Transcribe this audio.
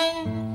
Música